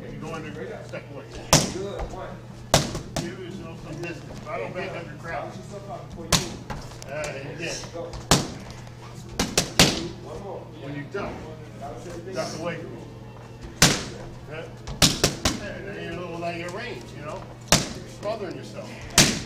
When you go step away. Some distance. I don't back under crowd. Uh, yeah. When you duck, then you're a little out your range, you know? Smothering yourself.